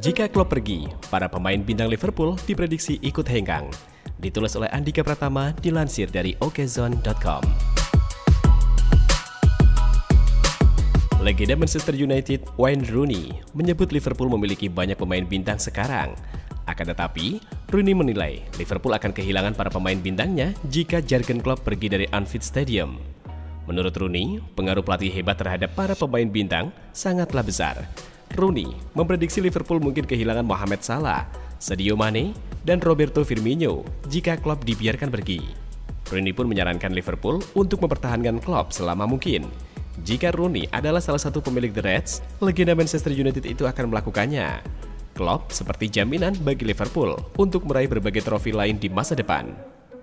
Jika klub pergi, para pemain bintang Liverpool diprediksi ikut hengkang. Ditulis oleh Andika Pratama dilansir dari okezone.com. Legenda Manchester United Wayne Rooney menyebut Liverpool memiliki banyak pemain bintang sekarang. Akan tetapi, Rooney menilai Liverpool akan kehilangan para pemain bintangnya jika Jurgen Klopp pergi dari Anfield Stadium. Menurut Rooney, pengaruh pelatih hebat terhadap para pemain bintang sangatlah besar. Rooney memprediksi Liverpool mungkin kehilangan Mohamed Salah, Sadio Mane, dan Roberto Firmino jika Klopp dibiarkan pergi. Rooney pun menyarankan Liverpool untuk mempertahankan Klopp selama mungkin. Jika Rooney adalah salah satu pemilik The Reds, legenda Manchester United itu akan melakukannya. Klopp seperti jaminan bagi Liverpool untuk meraih berbagai trofi lain di masa depan.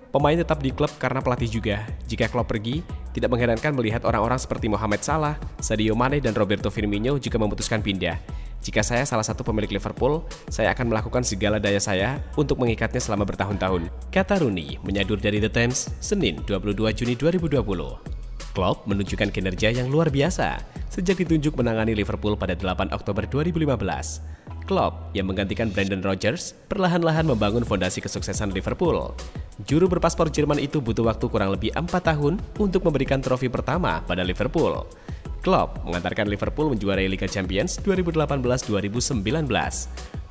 Pemain tetap di klub karena pelatih juga. Jika Klopp pergi, tidak mengherankan melihat orang-orang seperti Mohamed Salah, Sadio Mane, dan Roberto Firmino juga memutuskan pindah. Jika saya salah satu pemilik Liverpool, saya akan melakukan segala daya saya untuk mengikatnya selama bertahun-tahun. Kata Rooney menyadur dari The Times, Senin 22 Juni 2020. Klopp menunjukkan kinerja yang luar biasa sejak ditunjuk menangani Liverpool pada 8 Oktober 2015. Klopp yang menggantikan Brandon Rodgers perlahan-lahan membangun fondasi kesuksesan Liverpool. Juru berpaspor Jerman itu butuh waktu kurang lebih empat tahun untuk memberikan trofi pertama pada Liverpool. Klopp mengantarkan Liverpool menjuarai Liga Champions 2018-2019.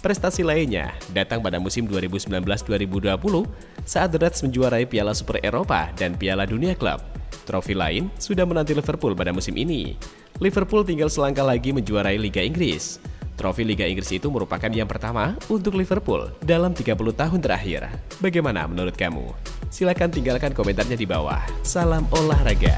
Prestasi lainnya datang pada musim 2019-2020 saat The Reds menjuarai Piala Super Eropa dan Piala Dunia Club. Trofi lain sudah menanti Liverpool pada musim ini. Liverpool tinggal selangkah lagi menjuarai Liga Inggris. Trofi Liga Inggris itu merupakan yang pertama untuk Liverpool dalam 30 tahun terakhir. Bagaimana menurut kamu? Silahkan tinggalkan komentarnya di bawah. Salam olahraga.